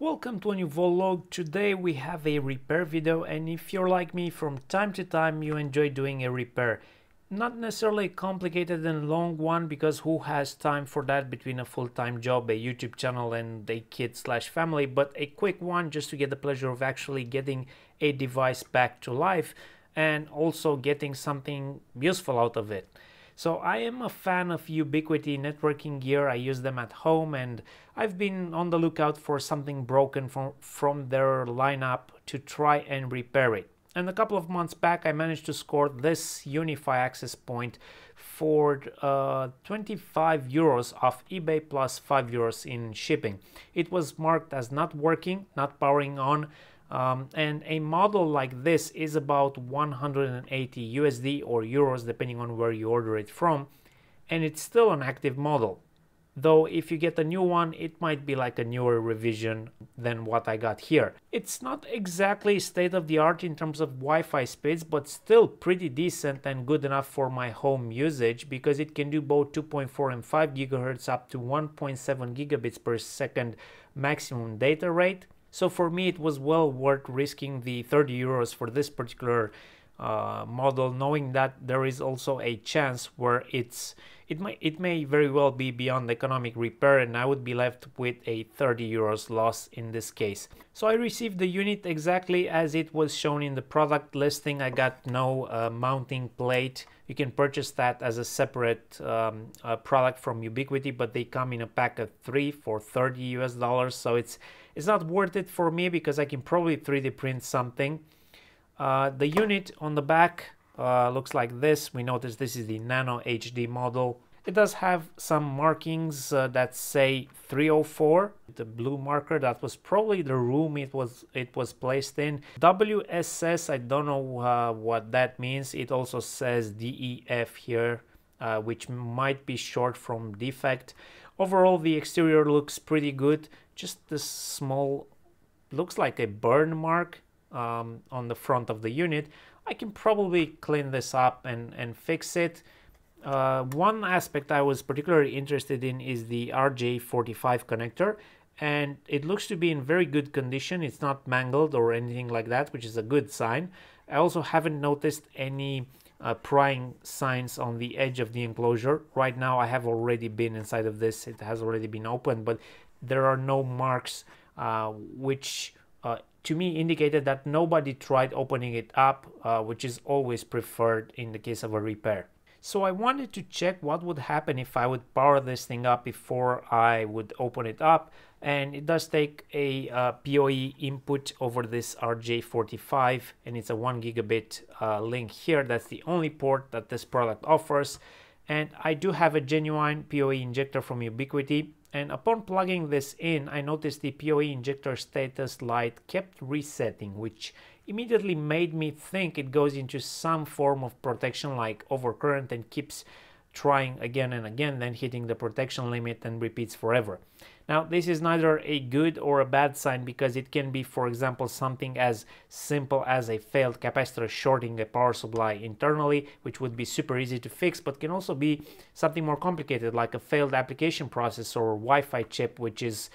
Welcome to a new VoltLog. Today we have a repair video and if you're like me from time to time you enjoy doing a repair. Not necessarily a complicated and long one because who has time for that between a full-time job, a YouTube channel and a kid slash family but a quick one just to get the pleasure of actually getting a device back to life and also getting something useful out of it. So I am a fan of Ubiquiti networking gear. I use them at home and I've been on the lookout for something broken from, from their lineup to try and repair it. And a couple of months back, I managed to score this UniFi access point for uh, 25 euros off eBay plus 5 euros in shipping. It was marked as not working, not powering on, um, and a model like this is about 180 USD or euros depending on where you order it from and it's still an active model though if you get a new one it might be like a newer revision than what I got here. It's not exactly state of the art in terms of Wi-Fi speeds but still pretty decent and good enough for my home usage because it can do both 2.4 and 5 gigahertz up to 1.7 gigabits per second maximum data rate so for me, it was well worth risking the 30 euros for this particular uh, model, knowing that there is also a chance where it's it may it may very well be beyond economic repair, and I would be left with a 30 euros loss in this case. So I received the unit exactly as it was shown in the product listing. I got no uh, mounting plate. You can purchase that as a separate um, uh, product from Ubiquiti, but they come in a pack of three for 30 US dollars. So it's it's not worth it for me because I can probably 3D print something. Uh, the unit on the back uh, looks like this. We notice this is the Nano HD model. It does have some markings uh, that say 304, the blue marker. That was probably the room it was it was placed in. WSS, I don't know uh, what that means. It also says DEF here, uh, which might be short from defect. Overall, the exterior looks pretty good. Just this small, looks like a burn mark um, on the front of the unit. I can probably clean this up and, and fix it. Uh, one aspect I was particularly interested in is the RJ45 connector and it looks to be in very good condition. It's not mangled or anything like that, which is a good sign. I also haven't noticed any uh, prying signs on the edge of the enclosure. Right now I have already been inside of this, it has already been opened, but there are no marks uh, which uh, to me indicated that nobody tried opening it up, uh, which is always preferred in the case of a repair. So I wanted to check what would happen if I would power this thing up before I would open it up. And it does take a uh, PoE input over this RJ45 and it's a one gigabit uh, link here. That's the only port that this product offers. And I do have a genuine PoE injector from Ubiquiti. And upon plugging this in, I noticed the PoE injector status light kept resetting, which immediately made me think it goes into some form of protection like overcurrent and keeps trying again and again, then hitting the protection limit and repeats forever. Now, this is neither a good or a bad sign because it can be, for example, something as simple as a failed capacitor shorting a power supply internally, which would be super easy to fix, but can also be something more complicated like a failed application processor or Wi-Fi chip, which is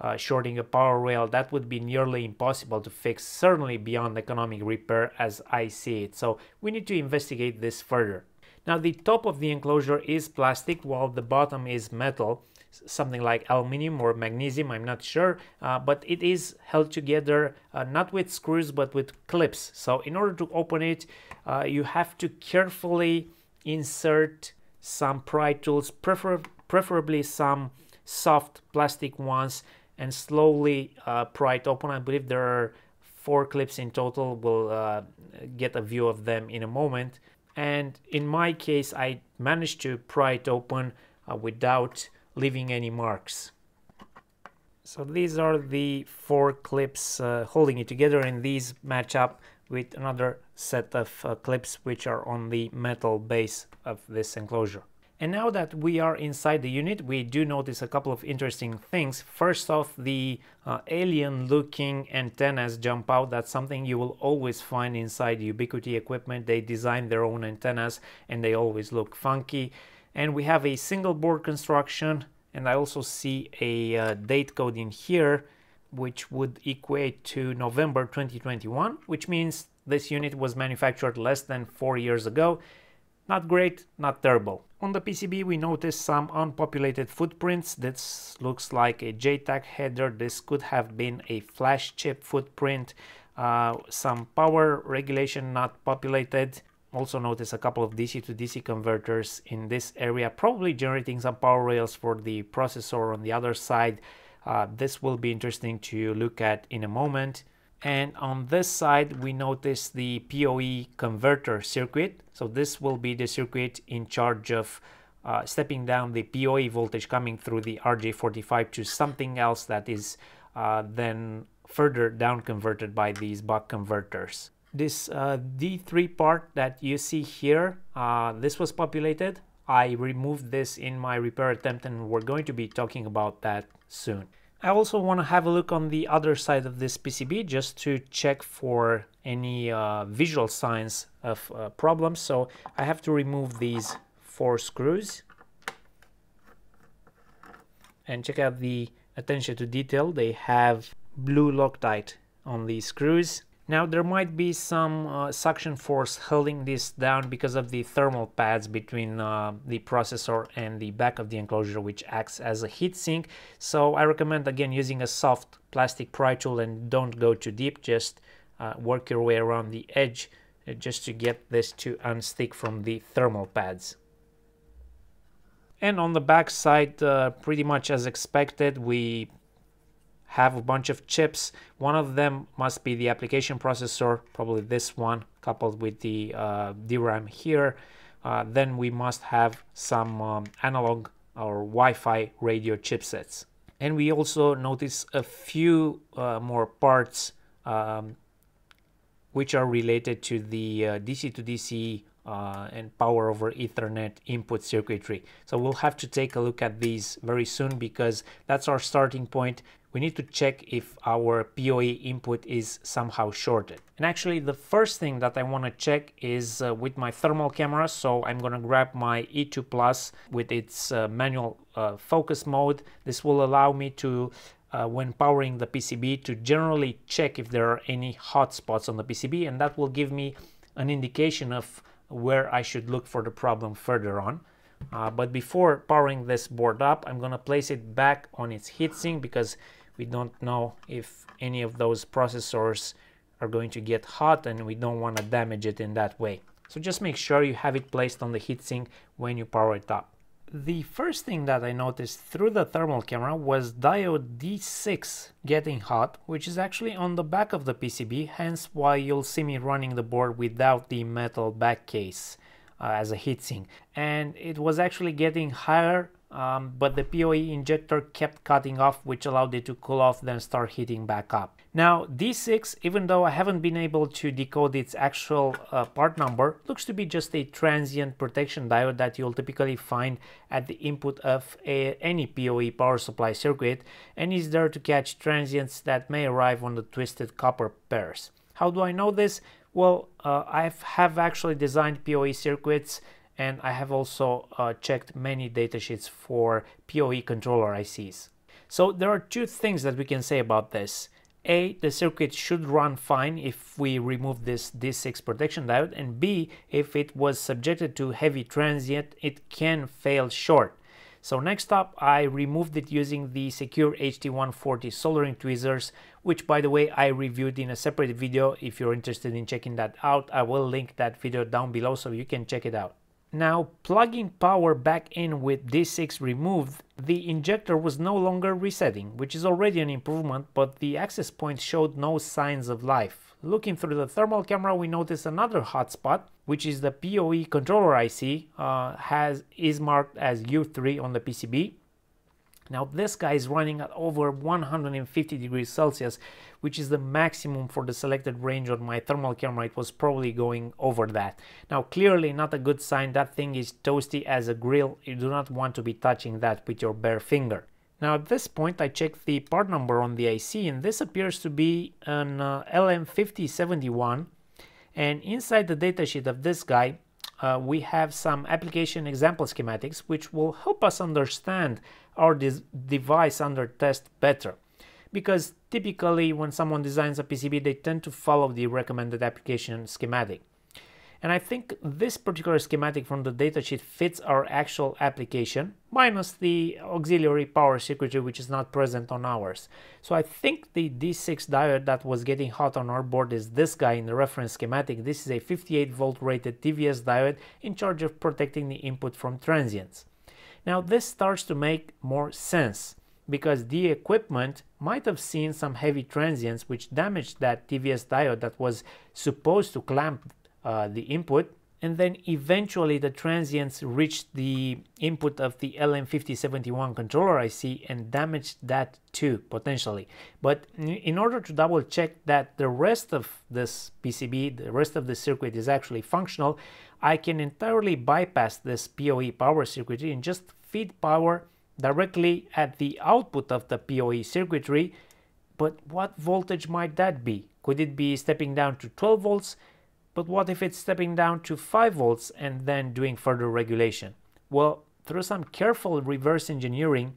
uh, shorting a power rail, that would be nearly impossible to fix, certainly beyond economic repair as I see it. So we need to investigate this further. Now the top of the enclosure is plastic while the bottom is metal, something like aluminium or magnesium, I'm not sure, uh, but it is held together uh, not with screws but with clips. So in order to open it, uh, you have to carefully insert some pry tools, prefer preferably some soft plastic ones and slowly uh, pry it open. I believe there are four clips in total. We'll uh, get a view of them in a moment. And in my case, I managed to pry it open uh, without leaving any marks. So these are the four clips uh, holding it together and these match up with another set of uh, clips which are on the metal base of this enclosure. And now that we are inside the unit, we do notice a couple of interesting things. First off, the uh, alien looking antennas jump out. That's something you will always find inside Ubiquiti equipment. They design their own antennas and they always look funky. And we have a single board construction and I also see a uh, date code in here which would equate to November 2021, which means this unit was manufactured less than four years ago. Not great, not terrible. On the PCB we notice some unpopulated footprints. This looks like a JTAG header. This could have been a flash chip footprint. Uh, some power regulation not populated. Also notice a couple of DC to DC converters in this area, probably generating some power rails for the processor on the other side. Uh, this will be interesting to look at in a moment. And on this side, we notice the PoE converter circuit. So this will be the circuit in charge of uh, stepping down the PoE voltage coming through the RJ45 to something else that is uh, then further down converted by these buck converters. This uh, D3 part that you see here, uh, this was populated. I removed this in my repair attempt and we're going to be talking about that soon. I also want to have a look on the other side of this PCB just to check for any uh, visual signs of uh, problems. So I have to remove these four screws and check out the attention to detail. They have blue Loctite on these screws now there might be some uh, suction force holding this down because of the thermal pads between uh, the processor and the back of the enclosure which acts as a heatsink. So I recommend again using a soft plastic pry tool and don't go too deep, just uh, work your way around the edge uh, just to get this to unstick from the thermal pads. And on the back side, uh, pretty much as expected, we have a bunch of chips. One of them must be the application processor, probably this one, coupled with the uh, DRAM here. Uh, then we must have some um, analog or Wi-Fi radio chipsets. And we also notice a few uh, more parts um, which are related to the uh, DC to DC uh, and power over Ethernet input circuitry. So we'll have to take a look at these very soon because that's our starting point we need to check if our PoE input is somehow shorted. And actually the first thing that I want to check is uh, with my thermal camera. So I'm going to grab my E2 Plus with its uh, manual uh, focus mode. This will allow me to uh, when powering the PCB to generally check if there are any hot spots on the PCB and that will give me an indication of where I should look for the problem further on. Uh, but before powering this board up, I'm going to place it back on its heatsink because we don't know if any of those processors are going to get hot and we don't want to damage it in that way. So just make sure you have it placed on the heatsink when you power it up. The first thing that I noticed through the thermal camera was diode D6 getting hot, which is actually on the back of the PCB, hence why you'll see me running the board without the metal back case uh, as a heatsink. And it was actually getting higher um, but the PoE injector kept cutting off which allowed it to cool off then start heating back up. Now D6, even though I haven't been able to decode its actual uh, part number, looks to be just a transient protection diode that you'll typically find at the input of a, any PoE power supply circuit and is there to catch transients that may arrive on the twisted copper pairs. How do I know this? Well, uh, I have actually designed PoE circuits and I have also uh, checked many datasheets for PoE controller ICs. So there are two things that we can say about this. A, the circuit should run fine if we remove this D6 protection diode, and B, if it was subjected to heavy transient, it can fail short. So next up, I removed it using the Sequre HT140 soldering tweezers, which by the way, I reviewed in a separate video. If you're interested in checking that out, I will link that video down below so you can check it out. Now, plugging power back in with D6 removed, the injector was no longer resetting, which is already an improvement, but the access point showed no signs of life. Looking through the thermal camera, we notice another hotspot, which is the PoE controller IC, uh, has is marked as U3 on the PCB. Now this guy is running at over 150 degrees Celsius, which is the maximum for the selected range on my thermal camera. It was probably going over that. Now clearly not a good sign. That thing is toasty as a grill. You do not want to be touching that with your bare finger. Now at this point I checked the part number on the IC and this appears to be an uh, LM5071 and inside the datasheet of this guy uh, we have some application example schematics which will help us understand our device under test better. because typically when someone designs a PCB, they tend to follow the recommended application schematic. And I think this particular schematic from the datasheet fits our actual application, minus the auxiliary power circuitry, which is not present on ours. So I think the D6 diode that was getting hot on our board is this guy in the reference schematic. This is a 58 volt rated TVS diode in charge of protecting the input from transients. Now this starts to make more sense because the equipment might have seen some heavy transients which damaged that TVS diode that was supposed to clamp uh, the input and then eventually the transients reached the input of the LM5071 controller IC and damaged that too potentially. But in order to double check that the rest of this PCB, the rest of the circuit is actually functional, I can entirely bypass this PoE power circuitry and just feed power directly at the output of the PoE circuitry. But what voltage might that be? Could it be stepping down to 12 volts? But what if it's stepping down to 5 volts and then doing further regulation? Well, through some careful reverse engineering,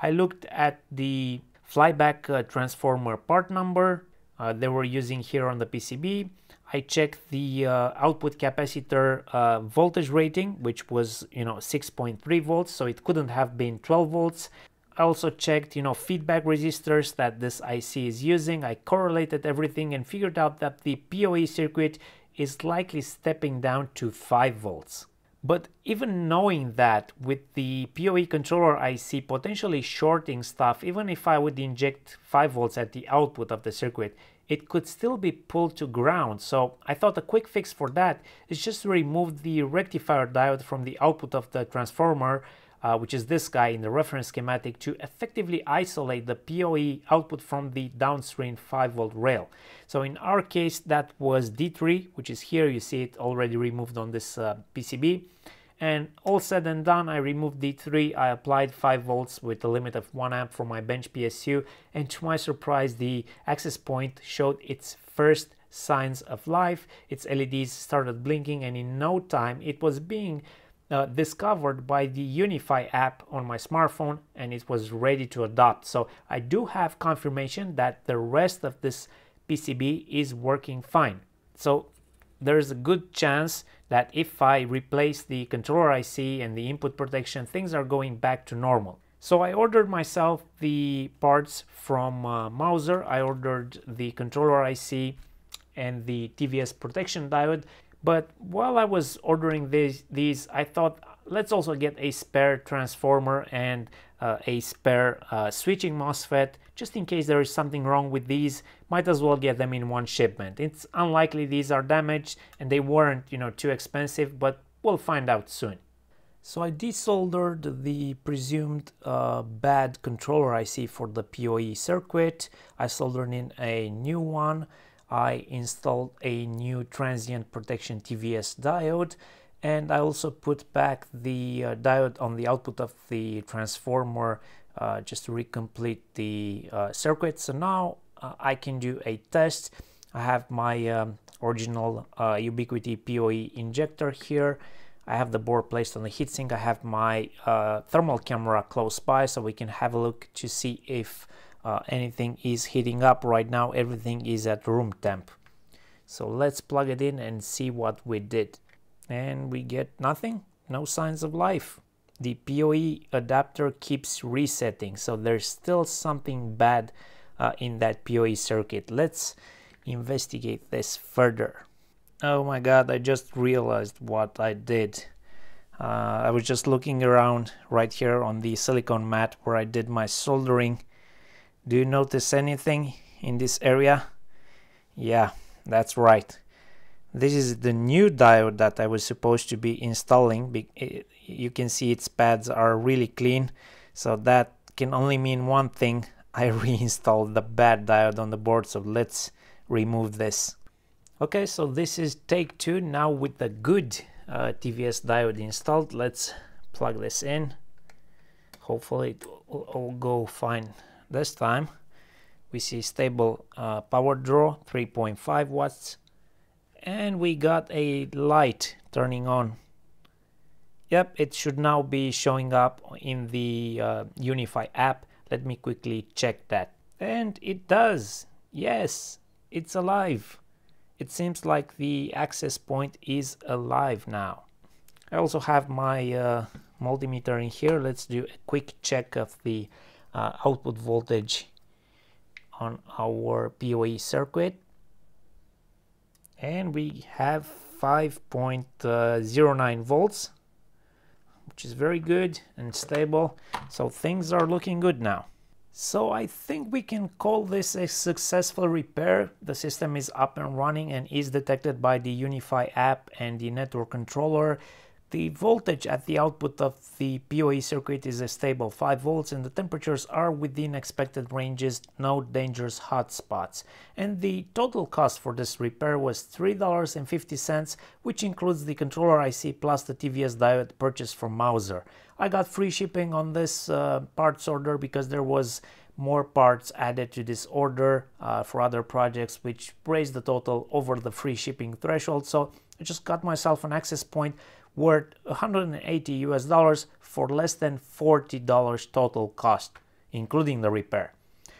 I looked at the flyback uh, transformer part number uh, they were using here on the PCB. I checked the uh, output capacitor uh, voltage rating, which was, you know, 6.3 volts, so it couldn't have been 12 volts. I also checked, you know, feedback resistors that this IC is using. I correlated everything and figured out that the PoE circuit is likely stepping down to 5 volts. But even knowing that with the PoE controller IC potentially shorting stuff, even if I would inject 5 volts at the output of the circuit, it could still be pulled to ground. So I thought a quick fix for that is just to remove the rectifier diode from the output of the transformer uh, which is this guy in the reference schematic, to effectively isolate the PoE output from the downstream 5 volt rail. So in our case, that was D3, which is here. You see it already removed on this uh, PCB. And all said and done, I removed D3, I applied 5 volts with a limit of 1 amp for my bench PSU, and to my surprise, the access point showed its first signs of life. Its LEDs started blinking, and in no time, it was being uh, discovered by the UniFi app on my smartphone and it was ready to adopt. So I do have confirmation that the rest of this PCB is working fine. So there's a good chance that if I replace the controller IC and the input protection, things are going back to normal. So I ordered myself the parts from uh, Mouser. I ordered the controller IC and the TVS protection diode but while I was ordering these, these I thought let's also get a spare transformer and uh, a spare uh, switching MOSFET just in case there is something wrong with these. Might as well get them in one shipment. It's unlikely these are damaged and they weren't you know too expensive but we'll find out soon. So I desoldered the presumed uh, bad controller IC for the PoE circuit. I soldered in a new one I installed a new transient protection TVS diode and I also put back the uh, diode on the output of the transformer uh, just to recomplete the uh, circuit. So now uh, I can do a test. I have my um, original uh, Ubiquiti PoE injector here. I have the board placed on the heatsink. I have my uh, thermal camera close by so we can have a look to see if uh, anything is heating up. Right now everything is at room temp. So let's plug it in and see what we did. And we get nothing. No signs of life. The PoE adapter keeps resetting. So there's still something bad uh, in that PoE circuit. Let's investigate this further. Oh my god I just realized what I did. Uh, I was just looking around right here on the silicon mat where I did my soldering do you notice anything in this area? Yeah, that's right. This is the new diode that I was supposed to be installing. You can see its pads are really clean. So that can only mean one thing. I reinstalled the bad diode on the board. So let's remove this. Okay, so this is take two. Now with the good uh, TVS diode installed, let's plug this in. Hopefully it will all go fine this time we see stable uh, power draw 3.5 watts and we got a light turning on yep it should now be showing up in the uh, UniFi app let me quickly check that And it does. Yes, it's alive. It seems like the access point is alive now. I also have my uh, multimeter in here. Let's do a quick check of the uh, output voltage on our PoE circuit. And we have 5.09 volts, which is very good and stable. So things are looking good now. So I think we can call this a successful repair. The system is up and running and is detected by the UniFi app and the network controller. The voltage at the output of the PoE circuit is a stable 5 volts and the temperatures are within expected ranges, no dangerous hotspots. And the total cost for this repair was $3.50, which includes the controller IC plus the TVS diode purchased from Mouser. I got free shipping on this uh, parts order because there was more parts added to this order uh, for other projects which raised the total over the free shipping threshold so I just got myself an access point worth 180 US dollars for less than $40 total cost, including the repair.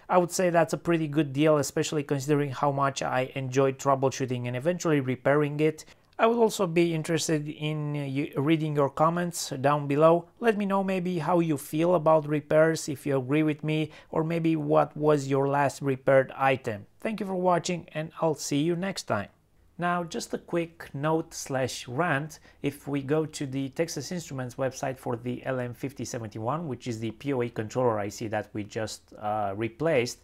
I would say that's a pretty good deal, especially considering how much I enjoyed troubleshooting and eventually repairing it. I would also be interested in uh, reading your comments down below. Let me know maybe how you feel about repairs, if you agree with me, or maybe what was your last repaired item. Thank you for watching and I'll see you next time. Now, just a quick note slash rant. If we go to the Texas Instruments website for the LM5071, which is the PoE controller IC that we just uh, replaced,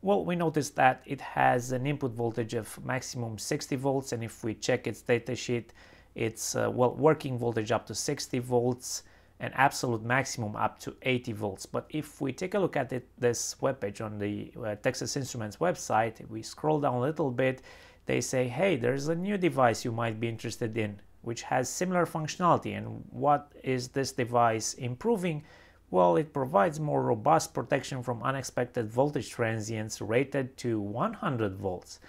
well, we noticed that it has an input voltage of maximum 60 volts, and if we check its datasheet, it's uh, well working voltage up to 60 volts and absolute maximum up to 80 volts. But if we take a look at it, this webpage on the uh, Texas Instruments website, we scroll down a little bit, they say, hey, there's a new device you might be interested in, which has similar functionality. And what is this device improving? Well, it provides more robust protection from unexpected voltage transients rated to 100 volts.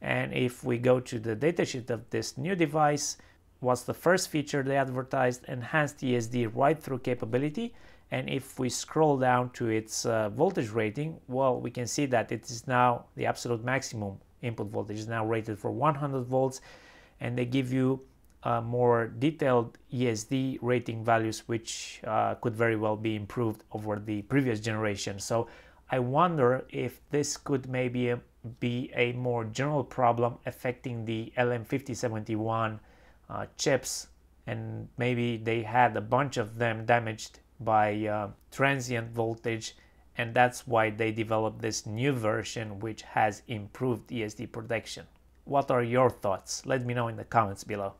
And if we go to the datasheet of this new device, what's the first feature they advertised? Enhanced ESD write-through capability. And if we scroll down to its uh, voltage rating, well, we can see that it is now the absolute maximum input voltage is now rated for 100 volts and they give you uh, more detailed ESD rating values which uh, could very well be improved over the previous generation. So I wonder if this could maybe uh, be a more general problem affecting the LM5071 uh, chips and maybe they had a bunch of them damaged by uh, transient voltage and that's why they developed this new version which has improved ESD protection. What are your thoughts? Let me know in the comments below.